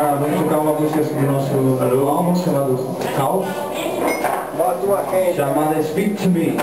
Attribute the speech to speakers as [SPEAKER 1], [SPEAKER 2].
[SPEAKER 1] vamos tocar uma música do nosso álbum chamado Caos, chamada Speak to Me.